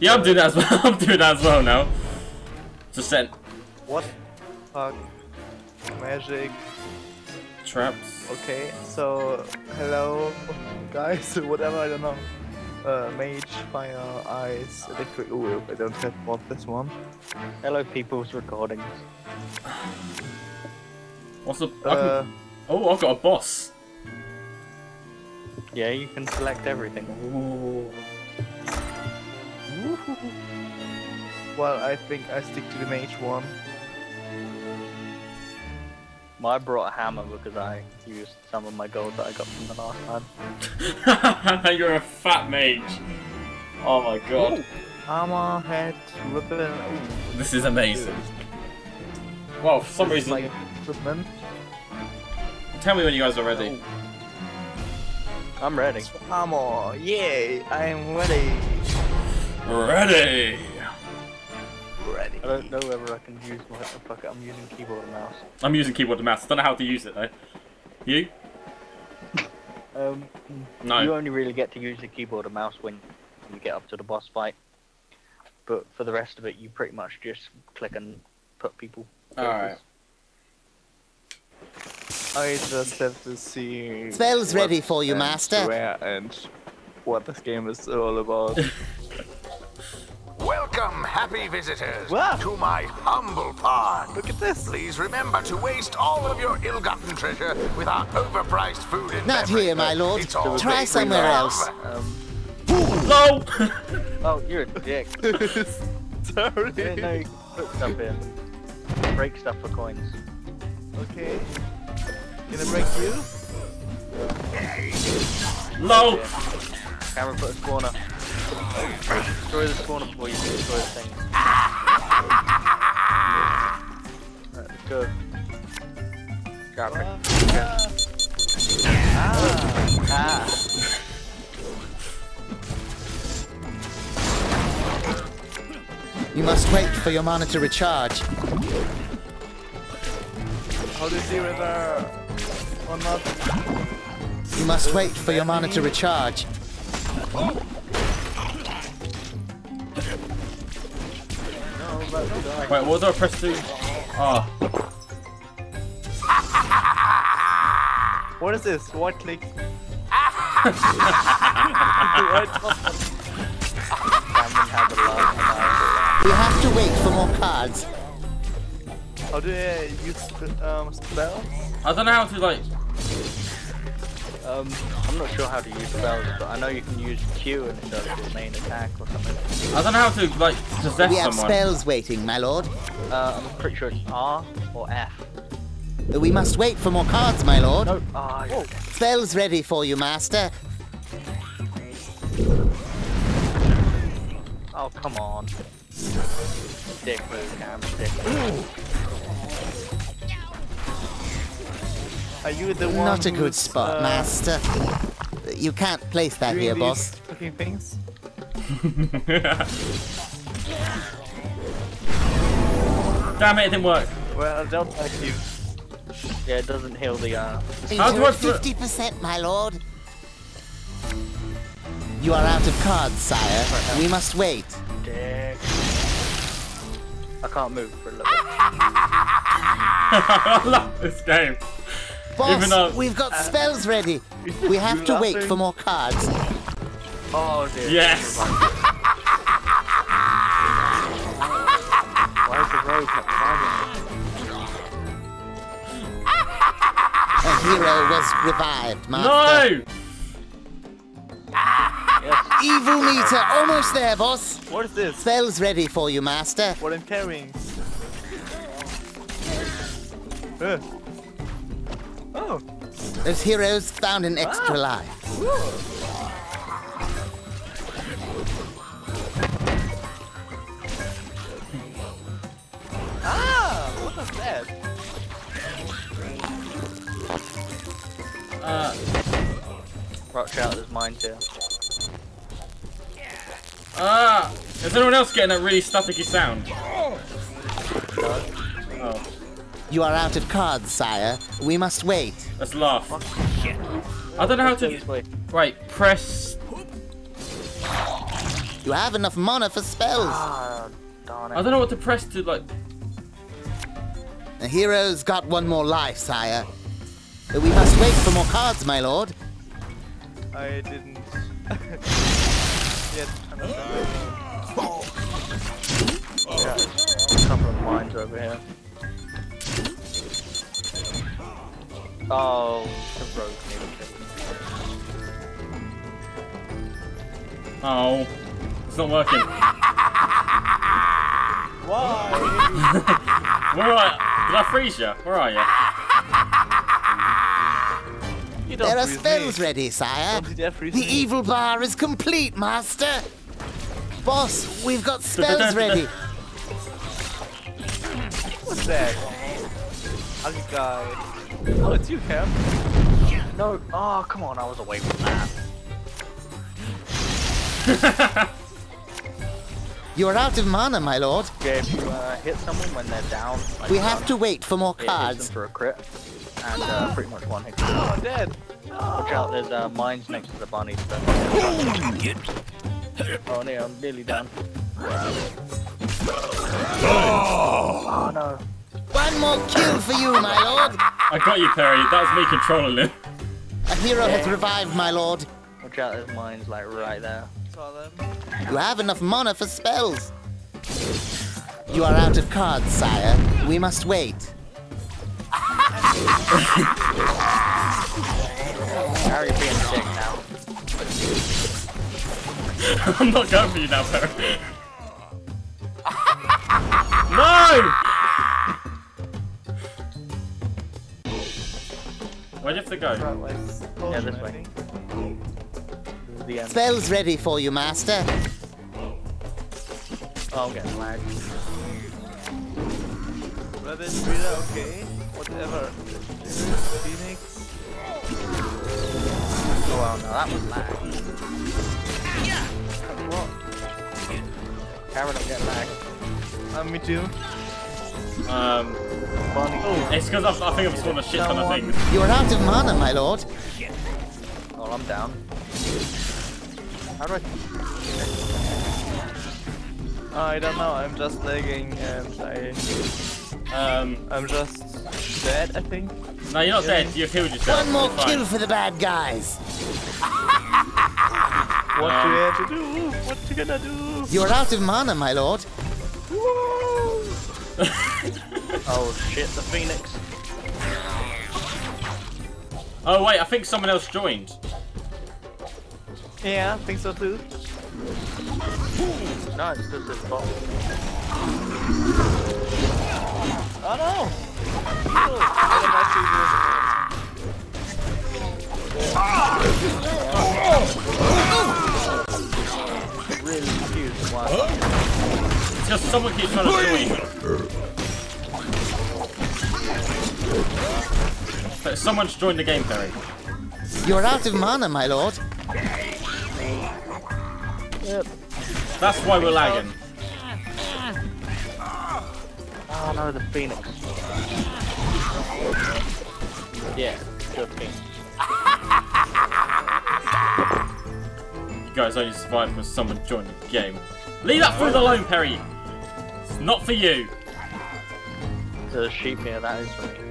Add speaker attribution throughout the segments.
Speaker 1: Yeah, I'm doing that as well. I'm doing that as well now. Just sent
Speaker 2: What? Fuck. Magic.
Speaker 1: traps.
Speaker 2: Okay, so hello guys, whatever I don't know. Uh, mage, fire, ice, electric. Ooh, I don't have want this one.
Speaker 3: Hello, people's recordings.
Speaker 1: What's the?
Speaker 2: Uh,
Speaker 1: can, oh, I've got a boss.
Speaker 3: Yeah, you can select everything.
Speaker 1: Ooh.
Speaker 2: Well, I think I stick to the mage one.
Speaker 3: Well, I brought a hammer because I used some of my gold that I got from the last time.
Speaker 1: You're a fat mage. Oh my god.
Speaker 2: Armor, head, weapon. Ooh,
Speaker 1: This is amazing. Well, for some
Speaker 2: this
Speaker 1: reason,
Speaker 2: like equipment.
Speaker 1: tell me when you guys are ready.
Speaker 3: I'm ready.
Speaker 2: Armor, yay! I'm ready.
Speaker 1: Ready.
Speaker 2: Ready.
Speaker 3: I don't know whether I can use my. oh, fuck it, I'm using keyboard and mouse.
Speaker 1: I'm using keyboard and mouse. Don't know how to use it though. You?
Speaker 3: Um,
Speaker 1: No.
Speaker 3: You only really get to use the keyboard and mouse when you get up to the boss fight. But for the rest of it, you pretty much just click and put people.
Speaker 1: Alright.
Speaker 2: I just have to see.
Speaker 4: Spells ready for you, master.
Speaker 2: Where and what this game is all about.
Speaker 5: Welcome, happy visitors,
Speaker 2: Wow.
Speaker 5: to my humble pond.
Speaker 2: Look at this.
Speaker 5: Please remember to waste all of your ill-gotten treasure with our overpriced food and
Speaker 4: Not
Speaker 5: beverage.
Speaker 4: here, my lord. Try somewhere
Speaker 5: love.
Speaker 4: else.
Speaker 3: Um,
Speaker 1: LOL!
Speaker 3: oh, you're a dick. I didn't know
Speaker 2: Sorry.
Speaker 3: you could put stuff in. Break stuff for coins.
Speaker 2: Okay. Gonna break you?
Speaker 1: LOL!
Speaker 3: Camera put a spawner. Destroy the spawner before you destroy the thing. Right, let's go. Got it. Ah.
Speaker 4: You must wait for your mana to recharge.
Speaker 2: How do you see whether or not?
Speaker 4: You must wait for your mana to recharge.
Speaker 3: No,
Speaker 1: Wait, what do I press to? Ah,
Speaker 2: What is this? Right click.
Speaker 3: Cameron had the last time.
Speaker 4: We have to wait for more cards.
Speaker 2: How do I use um, spells?
Speaker 1: I don't know how to like.
Speaker 3: Um, I'm not sure how to use spells, but I know you can use Q and it does your main attack or something.
Speaker 1: I don't know how to like possess
Speaker 4: We have
Speaker 1: someone.
Speaker 4: spells waiting, my lord.
Speaker 3: Uh, I'm pretty sure it's R or F.
Speaker 4: We must wait for more cards, my lord.
Speaker 3: No, ah, yeah.
Speaker 4: Spells ready for you, master.
Speaker 3: Oh, come on. Dick move, Cam. Dick move.
Speaker 2: Are you the one?
Speaker 4: Not a good spot,
Speaker 2: uh,
Speaker 4: master. You can't place that
Speaker 2: doing
Speaker 4: here,
Speaker 2: these
Speaker 4: boss.
Speaker 2: Fucking things.
Speaker 1: Damn it, it didn't work.
Speaker 2: Well, I don't like you.
Speaker 3: Yeah, it doesn't heal the, uh...
Speaker 1: How do I
Speaker 4: at 50%, my lord. You are out of cards, sire. We must wait.
Speaker 3: Dick. I can't move for a little bit.
Speaker 1: I love this game.
Speaker 4: Boss,
Speaker 1: Even though-
Speaker 4: we've got spells ready. We have to wait for more cards.
Speaker 3: Oh, dear.
Speaker 1: Yes.
Speaker 3: Why is the road not driving
Speaker 4: A hero was revived, master.
Speaker 1: No!
Speaker 3: Yes.
Speaker 4: Evil meter, almost there, boss.
Speaker 2: What is this?
Speaker 4: Spells ready for you, master.
Speaker 2: What I'm carrying? Uh. Oh.
Speaker 4: Those heroes found an extra
Speaker 2: Ah.
Speaker 4: life.
Speaker 2: Ah! What was that?
Speaker 1: Uh,
Speaker 3: Rothschild is mine too.
Speaker 1: ah! Is anyone else getting that really staticky sound?
Speaker 4: You are out of cards, sire. We must wait.
Speaker 1: let's laugh. I don't know how to.
Speaker 3: this.
Speaker 1: Right, press.
Speaker 4: You have enough mana for spells.
Speaker 3: Ah, darn it.
Speaker 1: I don't know what to press to like.
Speaker 4: The hero's got one more life, sire. But we must wait for more cards, my lord.
Speaker 2: I didn't yet understand.
Speaker 3: Yeah, a couple of mines over here. Oh, the rogue nearly killed me.
Speaker 1: Oh, it's not working.
Speaker 2: Why?
Speaker 1: Where are? Did I freeze you? Where are you?
Speaker 2: You don't
Speaker 4: There are spells
Speaker 2: me.
Speaker 4: ready, sire.
Speaker 2: Don't you dare freeze
Speaker 4: The
Speaker 2: me.
Speaker 4: evil bar is complete, master. Boss, we've got spells ready.
Speaker 2: What's that? Ugly guy. Oh, it's you, Cam.
Speaker 3: No, oh, come on, I was away from that.
Speaker 4: You are out of mana, my lord.
Speaker 3: Yeah, if you uh, hit someone when they're down, like
Speaker 4: We have to wait for more
Speaker 3: it hits them
Speaker 4: cards.
Speaker 3: for a crit, and uh, pretty much one hit.
Speaker 2: Oh, I'm dead.
Speaker 3: Watch out, there's uh, mines next to the bunnies. But... oh no, I'm nearly done. Oh no.
Speaker 4: One more kill for you, my lord.
Speaker 1: I got you, Perry. That was me controlling him.
Speaker 4: A hero has revived, my lord.
Speaker 3: Watch out, there's mines like right there.
Speaker 4: You have enough mana for spells. You are out of cards, sire. We must wait.
Speaker 3: How are you being sick now?
Speaker 1: I'm not going for you now, Perry. no! Where'd you have to go?
Speaker 3: Yeah, this way.
Speaker 2: think.
Speaker 3: This is the end.
Speaker 4: Spells ready for you, master.
Speaker 3: Oh, I'm getting lagged.
Speaker 2: Rabbit, Rita, okay. Whatever. Phoenix.
Speaker 3: Oh well, no, that was lag. Yeah.
Speaker 2: What?
Speaker 3: Cameron, I'm getting lagged.
Speaker 2: Uh, me too.
Speaker 1: Um,
Speaker 3: Bunny.
Speaker 1: it's because I, I think I've spawned a shit ton of things.
Speaker 4: You are out of mana, my lord.
Speaker 3: Oh, I'm down. How do I...
Speaker 2: I don't know, I'm just lagging and I,
Speaker 1: Um,
Speaker 2: I'm just dead, I think.
Speaker 1: no, you're not dead. You've healed yourself.
Speaker 4: One more kill for the bad guys.
Speaker 2: What
Speaker 1: Um,
Speaker 2: do we have to do? What you gonna do?
Speaker 4: You are out of mana, my lord.
Speaker 3: Oh shit, the phoenix.
Speaker 1: Oh wait, I think someone else joined.
Speaker 2: Yeah, I think so too.
Speaker 3: No, it's just this bot.
Speaker 2: Oh no! Oh, what am I
Speaker 3: Really confused why.
Speaker 1: It's someone keeps trying to join. But someone's joined the game, Perry.
Speaker 4: You are out of mana, my lord.
Speaker 3: Yep.
Speaker 1: That's why we're lagging.
Speaker 3: Ah, oh no, the phoenix. Yeah, good phoenix.
Speaker 1: You guys only survived because someone joined the game. Leave that food alone, Perry. It's not for you.
Speaker 3: There's a sheep here, that is for me.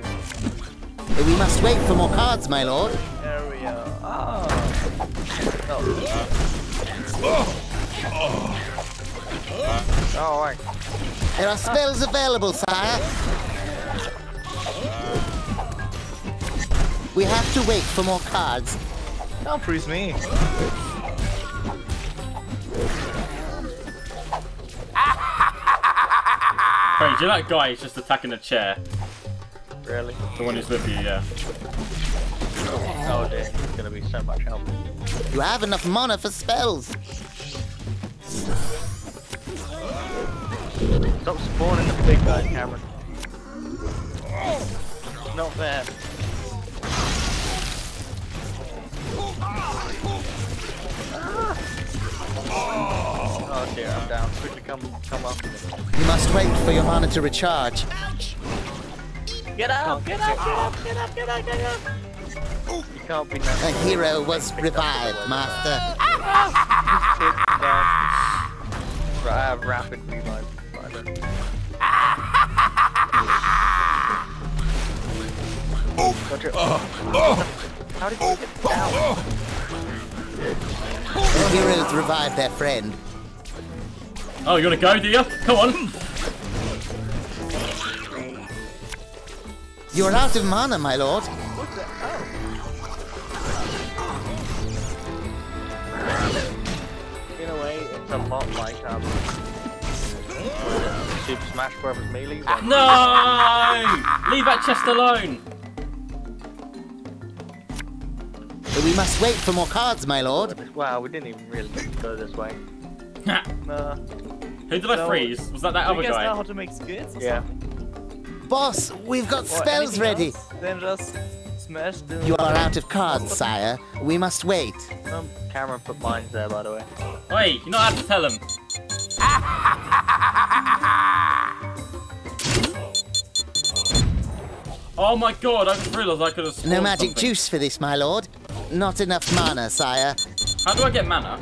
Speaker 4: We must wait for more cards, my lord.
Speaker 2: There we are. Ah. No.
Speaker 3: Oh, right.
Speaker 4: There are spells available, sire. We have to wait for more cards.
Speaker 2: Don't freeze me.
Speaker 1: Perry, do you know that guy who's just attacking the chair?
Speaker 3: Really?
Speaker 1: The one who's with you, yeah.
Speaker 3: Oh, oh dear, it's gonna be so much help.
Speaker 4: You have enough mana for spells.
Speaker 3: Stop spawning the big guy, Cameron. It's not fair. Oh dear, I'm down. Quickly come, come up.
Speaker 4: You must wait for your mana to recharge.
Speaker 3: Get up! Get up! Get up! Get up! Get up! Get up! You can't be
Speaker 4: A hero was revived, master.
Speaker 3: Right, I have rapid revive. Spider. Gotcha. How did you get down?
Speaker 4: The heroes revived their friend.
Speaker 1: Oh, you wanna go, do you? Come on.
Speaker 4: You are out of mana, my lord.
Speaker 3: In a way, it's a lot like um, Super Smash Bros. Melee. but-
Speaker 1: No! Leave that chest alone.
Speaker 4: But We must wait for more cards, my lord.
Speaker 3: Wow, we didn't even really go this way.
Speaker 2: Nah.
Speaker 1: Who did I
Speaker 2: So-
Speaker 1: freeze? Was that that
Speaker 2: Do
Speaker 1: other
Speaker 2: you guys know
Speaker 1: guy?
Speaker 2: how to make skills?
Speaker 3: Yeah.
Speaker 2: something?
Speaker 4: Boss, we've got
Speaker 2: Or
Speaker 4: spells ready.
Speaker 2: else? Then just smash the.
Speaker 4: You are out of cards, sire. We must wait.
Speaker 3: Um, Cameron put mines there, by the way.
Speaker 1: Wait, you're not allowed to tell him. Oh my god, I just realised I could have
Speaker 4: No magic juice for this, my lord. Not enough mana, sire.
Speaker 1: How do I get mana?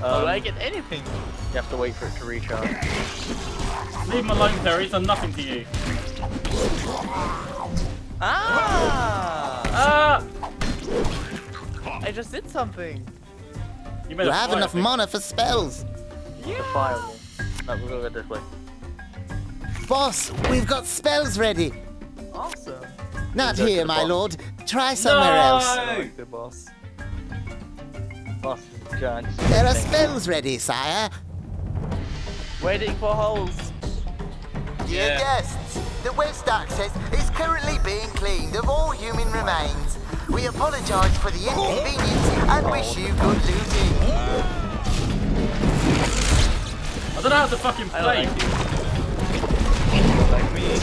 Speaker 2: How do I
Speaker 3: Um,
Speaker 2: get anything?
Speaker 3: You have to wait for it to recharge.
Speaker 1: Leave him alone, Terry. He's done nothing to you.
Speaker 2: Ah!
Speaker 1: Ah!
Speaker 2: I just did something.
Speaker 1: You made
Speaker 4: You
Speaker 1: a
Speaker 4: have
Speaker 1: fire
Speaker 4: enough mana for spells. Yeah.
Speaker 3: The firewall. No, we'll go this way.
Speaker 4: Boss, we've got spells ready.
Speaker 2: Awesome.
Speaker 4: Not
Speaker 3: Go to
Speaker 4: here, my
Speaker 3: boss.
Speaker 4: lord. Try somewhere
Speaker 1: No!
Speaker 4: else.
Speaker 2: I like the boss.
Speaker 3: Boss, giant.
Speaker 4: There are spells ready, sire.
Speaker 2: Waiting for holes.
Speaker 4: Dear
Speaker 1: Yeah.
Speaker 4: guests, the west access is currently being cleaned of all human remains. We apologise for the inconvenience and wish you good looting.
Speaker 1: I don't know how to fucking play.
Speaker 2: like you. Like me.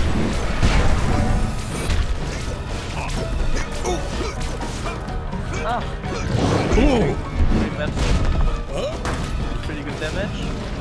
Speaker 2: Ah. That's pretty good damage.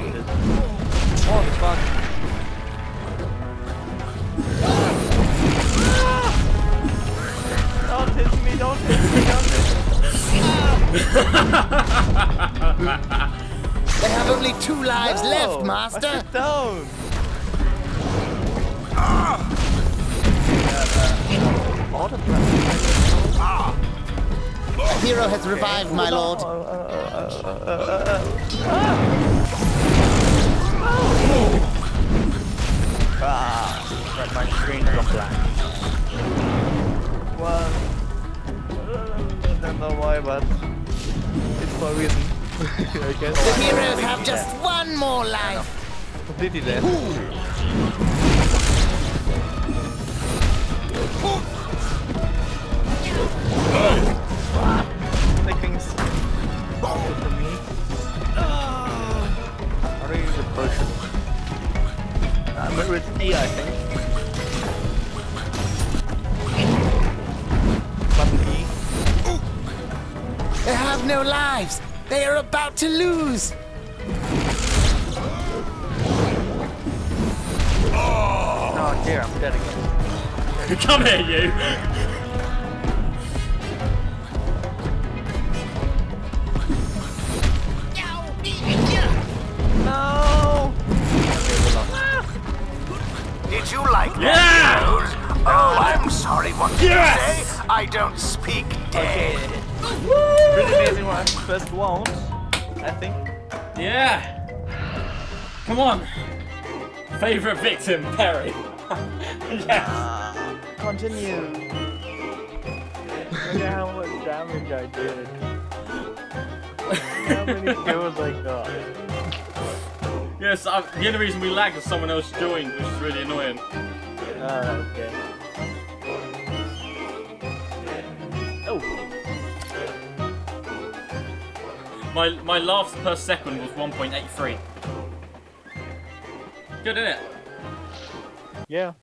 Speaker 4: two lives
Speaker 2: No,
Speaker 4: left,
Speaker 2: I
Speaker 4: master.
Speaker 2: sit down.
Speaker 4: A ah! hero has revived, my lord. Ah!
Speaker 3: Right, my screen's gone black.
Speaker 2: Well, I don't know why, but it's for a reason. I guess.
Speaker 4: The heroes have just one more life.
Speaker 2: completely dead. Thickings. Good for me.
Speaker 3: How do you use a potion?
Speaker 2: I'm a with D, I think. E.
Speaker 4: They have no lives. They are about to lose.
Speaker 3: Oh dear, I'm dead again.
Speaker 1: Come here, you.
Speaker 2: No!
Speaker 5: Did you like
Speaker 1: Yeah!
Speaker 5: that, Rose? Oh, I'm sorry, what did
Speaker 1: Yes!
Speaker 5: you say? I don't speak dead.
Speaker 2: One. First round, I think.
Speaker 1: Yeah. Come on. Favorite victim, Perry. yes.
Speaker 2: Uh, continue.
Speaker 3: Look at how much damage I did. how many kills I got.
Speaker 1: Yes, I, the only reason we lagged is someone else joined, which is really annoying.
Speaker 3: Oh, okay.
Speaker 1: My my laughs per second was 1.83. Good, isn't it?
Speaker 3: Yeah.